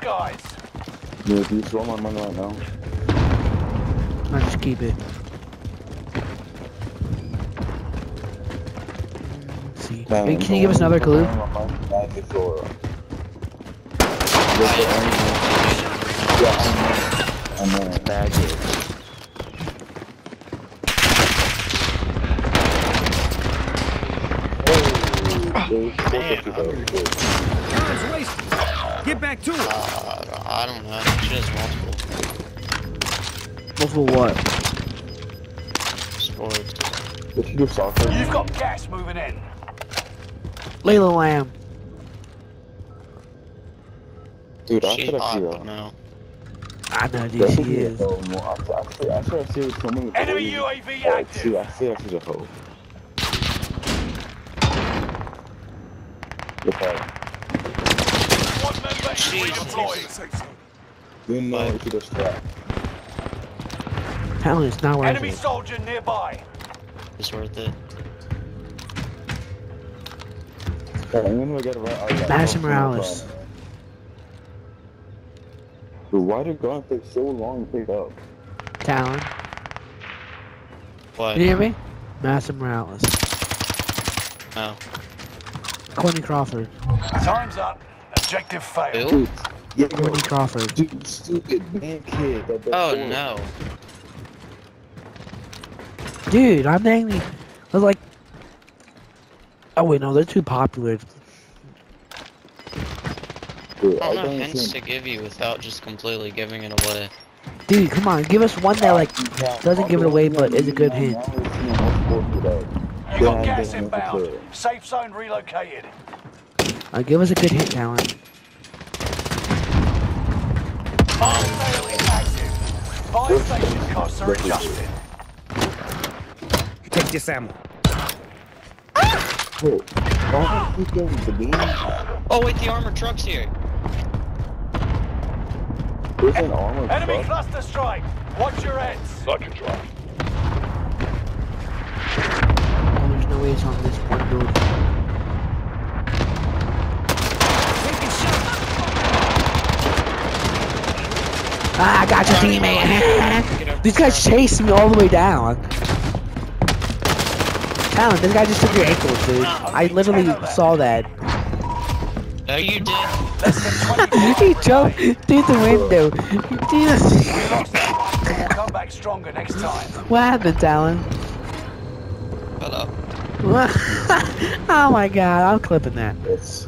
Guys, Yeah, if you throw my money right now. I just keep it. Let's see. Man, Wait, can you give us another clue? My money back is for- Just the only- Yeah, I know. I. Baggage. Damn. Time's wasted. Get back to it. Uh, I don't know. She has multiple Multiple what? sports. Did you do soccer? you've got gas moving in. Layla Lamb. Dude, I She's should have hot, seen but I know, dude, she is. I should have seen so many. Enemy plays. UAV Oh, active. see, I see she's a hoe. Look her. One member is Jesus. redeployed. You know But- she just strapped. Talent is not worth Enemy it. soldier nearby. It's worth it. Hey, I'm gonna get right. Madison Morales. problem. Dude, why did guns take so long to pick up? Talon. What? Can you hear me? Madison Morales. No. Courtney Crawford. Time's up. Objective failed. Dude, yeah, Courtney Crawford. dude, stupid man kid. That, that Oh boy. no. Dude, I'm angry. I was like, oh wait, no, they're too popular. Dude, I I don't know hints to give you without just completely giving it away. Dude, come on, give us one that like doesn't give it away, but is a good hint. You got gas inbound. Safe zone relocated. Uh, give us a good hint, Talon. Fire sale is active. Fire station costs are adjusted. Take this ammo. Oh wait, the armor truck's here. There's an armor Enemy truck. cluster strike. Watch your heads. Oh, there's no way it's on this Ah, I got your teammate. These guys chased me all the way down. Talon, this guy just took your ankles, dude. I literally saw that. No, you did. Less than 20 he jumped through the window. Jesus. lost that one. Come back stronger next time. What happened, Talon? Shut up. oh my god, I'm clipping that. It's